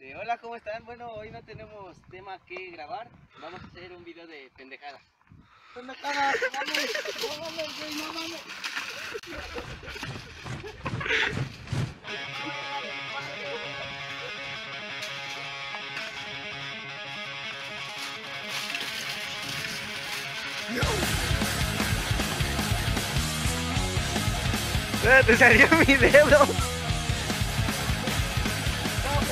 Este, hola, ¿cómo están? Bueno, hoy no tenemos tema que grabar. Vamos a hacer un video de pendejadas. Pendejadas, no mames, no mames, Te salió mi dedo.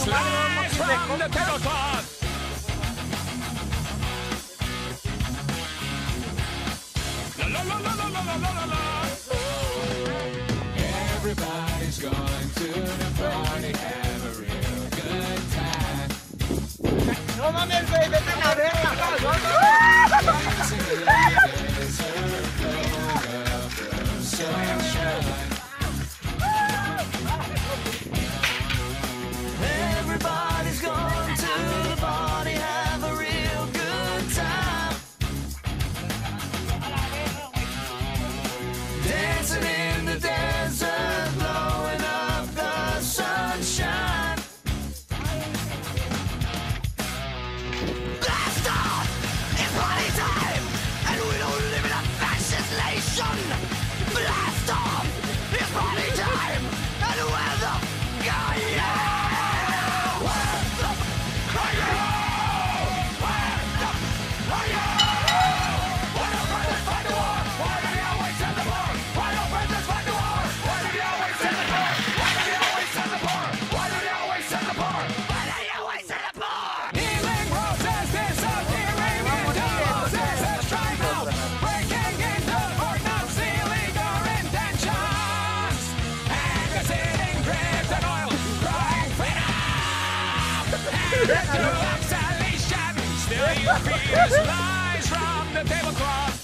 It's from the Peloton. La la la la la la la Everybody's going to the party, have a real good time. No mames, baby, vete a la Retro isolation. Still you fear lies from the tablecloth.